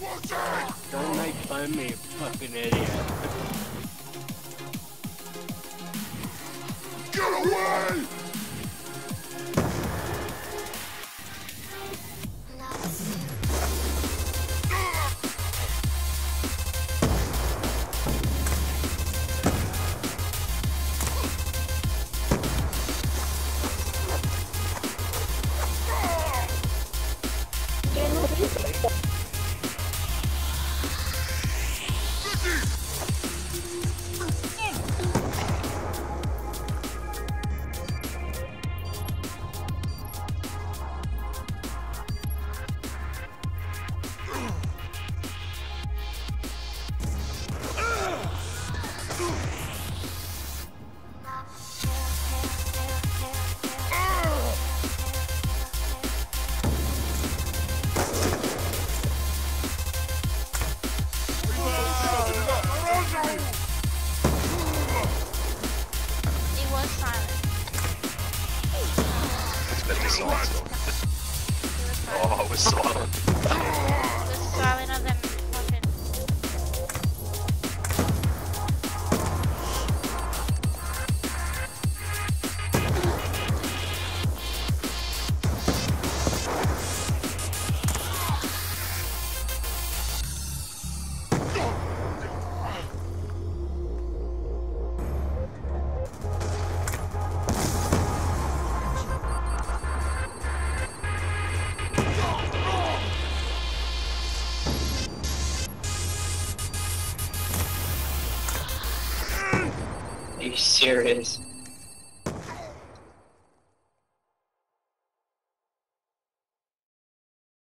Don't make fun of me, you fucking idiot. Get away! It's better be. Oh, it was silent. Are you serious?